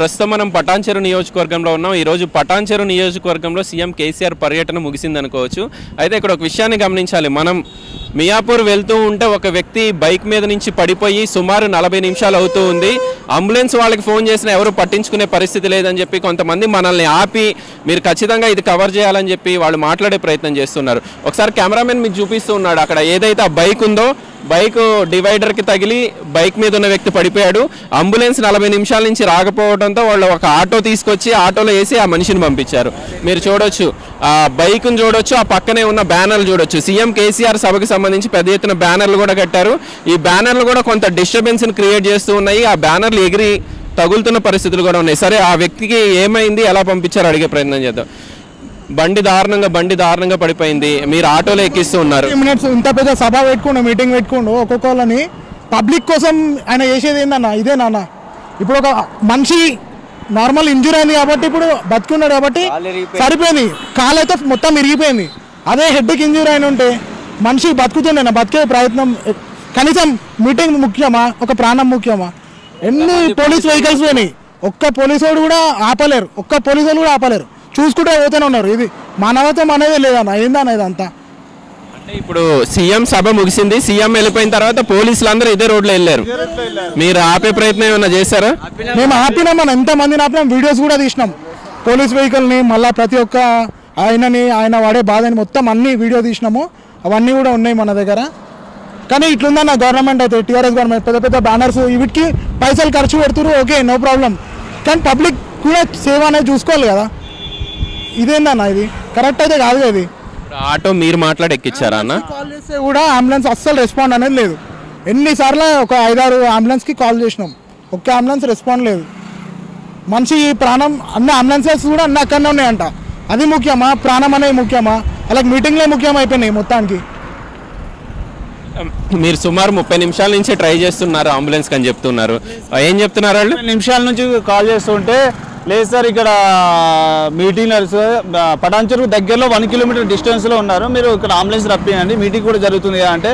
ప్రస్తుతం మనం పటాన్చెరు నియోజకవర్గంలో ఉన్నాం. ఈరోజు పటాన్చెరు నియోజకవర్గంలో సీఎం కేసీఆర్ పర్యటన ముగిసిందనుకోవచ్చు. అయితే ఇక్కడ ఒక విషయాన్ని గమనించాలి. మనం మియాపూర్ వెళ్తూ ఉంటే ఒక వ్యక్తి బైక్ మీద నుంచి పడిపోయి సుమారు నలభై నిమిషాలు అవుతూ ఉంది. అంబులెన్స్ వాళ్ళకి ఫోన్ చేసినా ఎవరు పట్టించుకునే పరిస్థితి లేదని చెప్పి కొంతమంది మనల్ని ఆపి మీరు ఖచ్చితంగా ఇది కవర్ చేయాలని చెప్పి వాళ్ళు మాట్లాడే ప్రయత్నం చేస్తున్నారు. ఒకసారి కెమెరామెన్ మీకు చూపిస్తూ ఉన్నాడు. అక్కడ ఏదైతే ఆ బైక్ ఉందో బైక్ డివైడర్కి తగిలి బైక్ మీద ఉన్న వ్యక్తి పడిపోయాడు. అంబులెన్స్ నలభై నిమిషాల నుంచి రాకపోవడంతో వాళ్ళు ఒక ఆటో తీసుకొచ్చి ఆటోలో వేసి ఆ మనిషిని పంపించారు. మీరు చూడొచ్చు. ఆ బైక్ను చూడొచ్చు ఆ పక్కనే ఉన్న బ్యానర్లు చూడొచ్చు. సీఎం కేసీఆర్ సభకు సంబంధించి పెద్ద ఎత్తున బ్యానర్లు కూడా కట్టారు. ఈ బ్యానర్లు కూడా కొంత డిస్టర్బెన్స్ని క్రియేట్ చేస్తూ ఉన్నాయి. ఆ బ్యానర్లు ఎగిరి తగులుతున్న పరిస్థితులు కూడా ఉన్నాయి. సరే ఆ వ్యక్తికి ఏమైంది? ఎలా పంపించారు? అడిగే ప్రయత్నం చేద్దాం. బండి దారుణంగా బండి దారుణంగా పడిపోయింది. మీరు ఆటోలో ఎక్కిస్తూ ఉన్నారు. మినిట్స్ ఇంత పెద్ద సభ పెట్టుకుండు మీటింగ్ పెట్టుకుండు ఒక్కొక్కళ్ళని పబ్లిక్ కోసం ఆయన చేసేది ఏందన్న? ఇదే నాన్న. ఇప్పుడు ఒక మనిషి నార్మల్ ఇంజూరీ అయింది కాబట్టి ఇప్పుడు బతుకున్నాడు కాబట్టి సరిపోయింది. కాలు అయితే మొత్తం ఇరిగిపోయింది. అదే హెడ్కి ఇంజూరీ అయిన ఉంటే మనిషి బతుకుతుండే బతికే ప్రయత్నం. కనీసం మీటింగ్ ముఖ్యమా? ఒక ప్రాణం ముఖ్యమా? ఎన్ని పోలీస్ వెహికల్స్ పోయినాయి? ఒక్క పోలీసు వాడు కూడా ఆపలేరు. ఒక్క పోలీసు వాళ్ళు కూడా ఆపలేరు. చూసుకుంటే పోతూనే ఉన్నారు. ఇది మానవత్వం అనేది లేదన్న ఏందన్న ఇదంతా? అంటే ఇప్పుడు సీఎం సభ ముగిసింది సీఎం వెళ్ళిపోయిన తర్వాత పోలీసులు అందరూ ఇదే రోడ్లో వెళ్ళారు. మీరు ఆపే ప్రయత్నం ఏమైనా చేశారా? మేము ఆపినాం మనం ఎంత మందిని ఆపినాం వీడియోస్ కూడా తీసినాం. పోలీస్ వెహికల్ని మళ్ళీ ప్రతి ఒక్క ఆయనని ఆయన వాడే బాధని మొత్తం అన్ని వీడియో తీసినాము. అవన్నీ కూడా ఉన్నాయి మన దగ్గర. కానీ ఇట్లుందన్న గవర్నమెంట్ అయితే టీఆర్ఎస్ గవర్నమెంట్ పెద్ద పెద్ద బ్యానర్స్ వీటికి పైసలు ఖర్చు పెడుతున్నారు ఓకే నో ప్రాబ్లం. కానీ పబ్లిక్ కూడా సేవ అనేది చూసుకోవాలి కదా. ఇదేందన్న ఇది? కరెక్ట్ అయితే కాదు ఇది. ఆటో మీరు మాట్లాడి ఎక్కిచ్చారా అన్న? కాల్ చేస్తే కూడా అంబులెన్స్ అస్సలు రెస్పాండ్ అనేది లేదు. ఎన్నిసార్లు ఒక ఐదారు అంబులెన్స్కి కాల్ చేసినాం. ఒక్క అంబులెన్స్ రెస్పాండ్ లేదు. మనిషి ప్రాణం అన్ని అంబులెన్సెస్ కూడా అన్ని అక్కడనే ఉన్నాయంట. అది ముఖ్యమా? ప్రాణం అనేది ముఖ్యమా? అలాగే మీటింగ్లే ముఖ్యం అయిపోయినాయి మొత్తానికి. మీరు సుమారు ముప్పై నిమిషాల నుంచి ట్రై చేస్తున్నారు అంబులెన్స్ అని చెప్తున్నారు. ఏం చెప్తున్నారు వాళ్ళు? నిమిషాల నుంచి కాల్ చేస్తుంటే లేదు సార్ ఇక్కడ మీటింగ్ నడుస్తు దగ్గరలో వన్ కిలోమీటర్ డిస్టెన్స్లో ఉన్నారు. మీరు ఇక్కడ అంబులెన్స్ రప్పియండి మీటింగ్ కూడా జరుగుతుంది అంటే.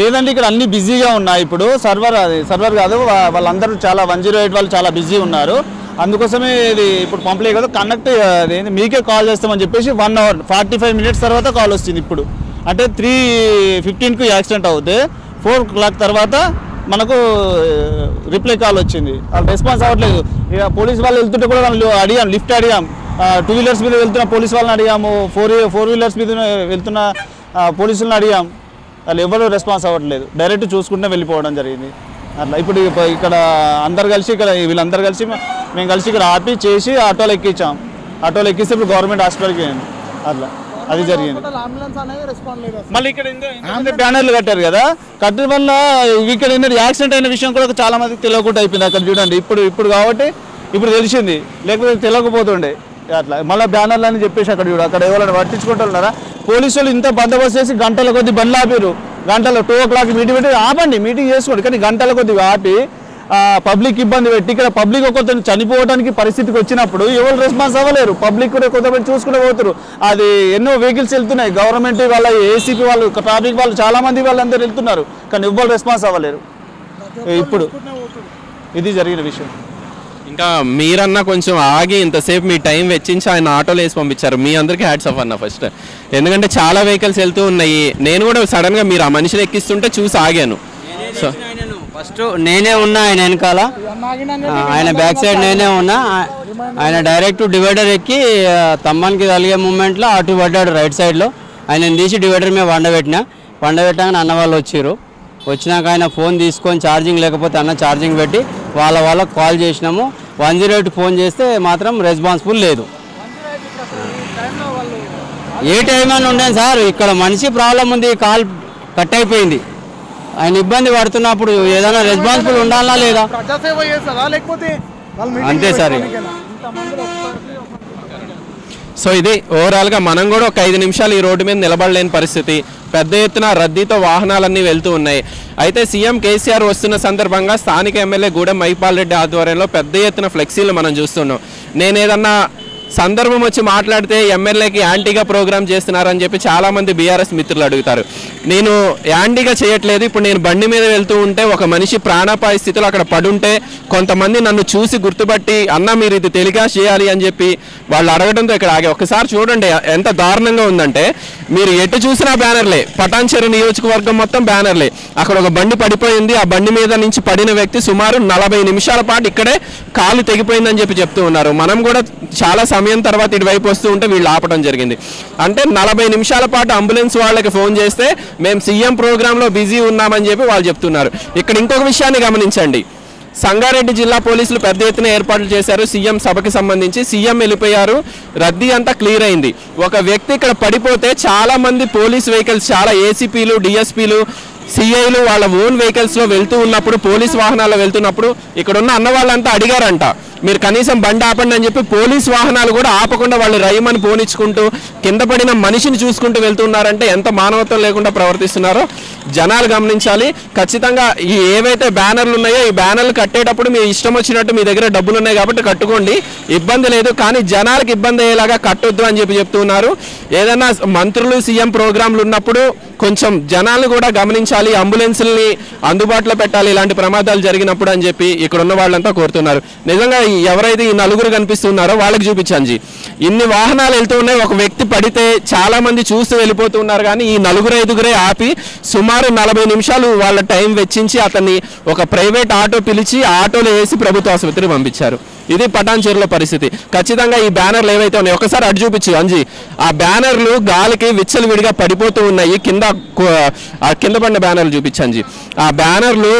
లేదంటే ఇక్కడ అన్ని బిజీగా ఉన్నాయి ఇప్పుడు. సర్వర్ అది సర్వర్ కాదు వాళ్ళందరూ చాలా వన్ జీరో ఎయిట్ వాళ్ళు చాలా బిజీ ఉన్నారు. అందుకోసమే ఇది ఇప్పుడు పంపలే కదా. కనెక్ట్ అదేంటి మీకే కాల్ చేస్తామని చెప్పేసి one hour forty five minutes తర్వాత కాల్ వస్తుంది ఇప్పుడు. అంటే త్రీ ఫిఫ్టీన్కు యాక్సిడెంట్ అవుతే ఫోర్ క్లాక్ తర్వాత మనకు రిప్లై కాల్ వచ్చింది. వాళ్ళు రెస్పాన్స్ అవ్వట్లేదు. ఇక పోలీస్ వాళ్ళు వెళ్తుంటే కూడా వాళ్ళు అడిగాం లిఫ్ట్ అడిగాం. టూ వీలర్స్ మీద వెళ్తున్న పోలీస్ వాళ్ళని అడిగాము. ఫోర్ ఫోర్ వీలర్స్ మీద వెళ్తున్న పోలీసులను అడిగాం. వాళ్ళు ఎవరు రెస్పాన్స్ అవ్వట్లేదు. డైరెక్ట్ చూసుకుంటే వెళ్ళిపోవడం జరిగింది. అట్లా ఇప్పుడు ఇక్కడ అందరు కలిసి ఇక్కడ వీళ్ళందరూ కలిసి మేము కలిసి ఇక్కడ ఆపి చేసి ఆటోలో ఎక్కించాం. ఆటోలో ఎక్కిస్తే ఇప్పుడు గవర్నమెంట్ హాస్పిటల్కి అట్లా. అది జరిగింది. మళ్ళీ ఇక్కడ బ్యానర్లు కట్టారు కదా. కట్టడం వల్ల ఇక్కడ ఏంటంటే యాక్సిడెంట్ అయిన విషయం కూడా చాలా మందికి తెలియకుండా అయిపోయింది అక్కడ చూడండి. ఇప్పుడు ఇప్పుడు కాబట్టి ఇప్పుడు తెలిసింది. లేకపోతే తెలియకపోతుండే. అట్లా. మళ్ళీ బ్యానర్లు అని చెప్పేసి అక్కడ చూడు. అక్కడ ఎవరైనా పట్టించుకుంటున్నారా పోలీసు వాళ్ళు ఇంత బందోబస్తు చేసి గంటల కొద్ది బండ్లు ఆపారు గంటల టూ ఓ క్లాక్ మీటింగ్ పెట్టి ఆపండి. మీటింగ్ చేసుకోండి. కానీ గంటల కొద్ది ఆపి పబ్లిక్ ఇబ్బంది పెట్టి ఇక్కడ పబ్లిక్ ఒకరితో చనిపోవడానికి పరిస్థితికి వచ్చినప్పుడు ఎవరు రెస్పాన్స్ అవ్వలేరు. పబ్లిక్ కూడా కొంతమంది చూసుకుంటూ పోతారు. అది ఎన్నో వెహికల్స్ వెళ్తున్నాయి. గవర్నమెంట్ వాళ్ళ ఏసీపీ వాళ్ళు ట్రాఫిక్ వాళ్ళు చాలా మంది వాళ్ళందరూ వెళ్తున్నారు. కానీ ఎవ్వరు రెస్పాన్స్ అవ్వలేరు. ఇప్పుడు ఇది జరిగిన విషయం. ఇంకా మీరన్నా కొంచెం ఆగి ఇంతసేపు మీ టైం వెచ్చించి ఆయన ఆటోలో వేసి పంపించారు. మీ అందరికీ హ్యాట్స్ ఆఫ్ అన్న ఫస్ట్ ఎందుకంటే చాలా వెహికల్స్ వెళ్తూ ఉన్నాయి. నేను కూడా సడన్గా మీరు ఆ మనిషిని ఎక్కిస్తుంటే చూసి ఆగాను. సో ఫస్ట్ నేనే ఉన్నా ఆయన వెనకాల. ఆయన బ్యాక్ సైడ్ నేనే ఉన్నా. ఆయన డైరెక్ట్ డివైడర్ ఎక్కి తమ్మానికి తలిగే మూమెంట్లో అటు పడ్డాడు రైట్ సైడ్లో ఆయన తీసి డివైడర్ మీద వండబెట్టిన. వండబెట్టాక అన్న వాళ్ళు వచ్చారు వచ్చినాక ఆయన ఫోన్ తీసుకొని ఛార్జింగ్ లేకపోతే అన్న ఛార్జింగ్ పెట్టి వాళ్ళ వాళ్ళకి కాల్ చేసినాము. వన్ జీరో ఎయిట్ ఫోన్ చేస్తే మాత్రం రెస్పాన్సిబుల్ లేదు. ఏ టైం అని ఉండేది సార్ ఇక్కడ మనిషి ప్రాబ్లం ఉంది కాల్ కట్ అయిపోయింది. ఆయన ఇబ్బంది పడుతున్నప్పుడు ఏదైనా రెస్పాన్సిబుల్ ఉండాలా లేదా? అంతే సార్. సో ఇది ఓవరాల్గా మనం కూడా ఒక ఐదు నిమిషాలు ఈ రోడ్డు మీద నిలబడలేని పరిస్థితి. పెద్ద ఎత్తున రద్దీతో వాహనాలన్నీ వెళ్తూ ఉన్నాయి. అయితే సీఎం కేసీఆర్ వస్తున్న సందర్భంగా స్థానిక ఎమ్మెల్యే గూడెం మైపాల్ రెడ్డి ఆధ్వర్యంలో పెద్ద ఎత్తున ఫ్లెక్సీలు మనం చూస్తున్నాం. నేను ఏదన్నా సందర్భం వచ్చి మాట్లాడితే ఎమ్మెల్యేకి యాంటీగా ప్రోగ్రామ్ చేస్తున్నారని చెప్పి చాలామంది బీఆర్ఎస్ మిత్రులు అడుగుతారు. నేను యాంటీగా చేయట్లేదు. ఇప్పుడు నేను బండి మీద వెళ్తూ ఉంటే ఒక మనిషి ప్రాణాపాయ స్థితిలో అక్కడ పడుంటే కొంతమంది నన్ను చూసి గుర్తుపట్టి అన్న మీరు ఇది టెలికాస్ట్ చేయాలి అని చెప్పి వాళ్ళు అడగడంతో ఇక్కడ ఆగే ఒకసారి చూడండి ఎంత దారుణంగా ఉందంటే మీరు ఎటు చూసినా బ్యానర్లే. పటాన్చెరు నియోజకవర్గం మొత్తం బ్యానర్లే. అక్కడ ఒక బండి పడిపోయింది. ఆ బండి మీద నుంచి పడిన వ్యక్తి సుమారు నలభై నిమిషాల పాటు ఇక్కడే కాలు తెగిపోయిందని చెప్పి చెప్తూ ఉన్నారు. మనం కూడా చాలా సమయం తర్వాత ఇటువైపు వస్తూ ఉంటే వీళ్ళు ఆపడం జరిగింది. అంటే నలభై నిమిషాల పాటు అంబులెన్స్ వాళ్ళకి ఫోన్ చేస్తే మేము సీఎం ప్రోగ్రాంలో బిజీ ఉన్నామని చెప్పి వాళ్ళు చెప్తున్నారు. ఇక్కడ ఇంకొక విషయాన్ని గమనించండి. సంగారెడ్డి జిల్లా పోలీసులు పెద్ద ఎత్తున ఏర్పాట్లు చేశారు. సీఎం సభకి సంబంధించి సీఎం వెళ్ళిపోయారు. రద్దీ అంతా క్లియర్ అయింది. ఒక వ్యక్తి ఇక్కడ పడిపోతే చాలా మంది పోలీస్ వెహికల్స్ చాలా ఏసీపీలు డిఎస్పీలు సిఐలు వాళ్ళ ఓన్ వెహికల్స్లో వెళ్తూ ఉన్నప్పుడు పోలీస్ వాహనాల్లో వెళ్తున్నప్పుడు ఇక్కడ ఉన్న అన్న వాళ్ళంతా అడిగారంట. మీరు కనీసం బండి ఆపండి అని చెప్పి పోలీస్ వాహనాలు కూడా ఆపకుండా వాళ్ళు రయ్యమని పోనిచ్చుకుంటూ కింద పడిన మనిషిని చూసుకుంటూ వెళ్తున్నారంటే ఎంత మానవత్వం లేకుండా ప్రవర్తిస్తున్నారో జనాలు గమనించాలి. ఖచ్చితంగా ఈ ఏవైతే బ్యానర్లు ఉన్నాయో ఈ బ్యానర్లు కట్టేటప్పుడు మీ ఇష్టం వచ్చినట్టు మీ దగ్గర డబ్బులు ఉన్నాయి కాబట్టి కట్టుకోండి. ఇబ్బంది లేదు కానీ జనాలకు ఇబ్బంది అయ్యేలాగా కట్టొద్దు అని చెప్పి చెప్తున్నారు. ఏదైనా మంత్రులు సీఎం ప్రోగ్రాంలు ఉన్నప్పుడు కొంచెం జనాలు కూడా గమనించాలి అంబులెన్స్ని అందుబాటులో పెట్టాలి ఇలాంటి ప్రమాదాలు జరిగినప్పుడు అని చెప్పి ఇక్కడ ఉన్న వాళ్ళంతా కోరుతున్నారు. నిజంగా ఎవరైతే ఈ నలుగురు కనిపిస్తున్నారో వాళ్ళకి చూపించండి ఇన్ని వాహనాలు వెళ్తూ ఉన్నాయి ఒక వ్యక్తి పడితే చాలా మంది చూస్తూ వెళ్ళిపోతూ ఉన్నారు కానీ ఈ నలుగురు ఐదుగురే ఆపి సుమారు నలభై నిమిషాలు వాళ్ళ టైం వెచ్చించి అతన్ని ఒక ప్రైవేట్ ఆటో పిలిచి ఆటోలో వేసి ప్రభుత్వ ఆసుపత్రికి పంపించారు. ఇది పటాన్ చీరల పరిస్థితి. ఖచ్చితంగా ఈ బ్యానర్లు ఏవైతే ఉన్నాయో ఒకసారి అటు చూపించు అంజీ. ఆ బ్యానర్లు గాలికి విచ్చలు విడిగా పడిపోతూ ఉన్నాయి. కింద ఆ కింద పడిన బ్యానర్లు చూపించండి ఆ బ్యానర్లు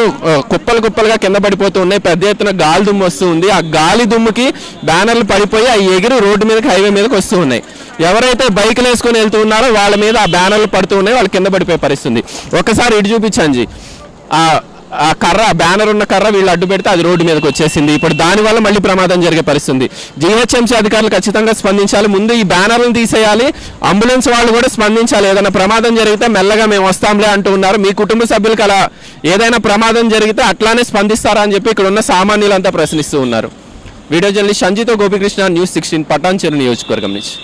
కుప్పలు కుప్పలుగా కింద పడిపోతూ ఉన్నాయి. పెద్ద ఎత్తున గాలి దుమ్ము వస్తూ ఉంది. ఆ గాలి దుమ్ముకి బ్యానర్లు పడిపోయి ఆ ఎగిరి రోడ్డు మీదకి హైవే మీదకి వస్తూ ఉన్నాయి. ఎవరైతే బైకులు వేసుకొని వెళ్తూ ఉన్నారో వాళ్ళ మీద ఆ బ్యానర్లు పడుతూ ఉన్నాయి. వాళ్ళు కింద పడిపోయే పరిస్థితి ఒకసారి ఇటు చూపించండి ఆ ఆ కర్ర బ్యానర్ ఉన్న కర్ర వీళ్ళు అడ్డు పెడితే అది రోడ్డు మీదకి వచ్చేసింది. ఇప్పుడు దానివల్ల మళ్ళీ ప్రమాదం జరిగే పరిస్థితి జీహెచ్ఎంసీ అధికారులు ఖచ్చితంగా స్పందించాలి. ముందు ఈ బ్యానర్లను తీసేయాలి. అంబులెన్స్ వాళ్ళు కూడా స్పందించాలి. ఏదైనా ప్రమాదం జరిగితే మెల్లగా మేము వస్తాంలే అంటూ ఉన్నారు. మీ కుటుంబ సభ్యులకు అలా ఏదైనా ప్రమాదం జరిగితే అట్లానే స్పందిస్తారా అని చెప్పి ఇక్కడ ఉన్న సామాన్యులంతా ప్రశ్నిస్తూ ఉన్నారు. వీడియో జర్నలిస్ట్ సంజితో గోపికృష్ణ న్యూస్ సిక్స్టీన్ పటాన్చెరు నియోజకవర్గం నుంచి.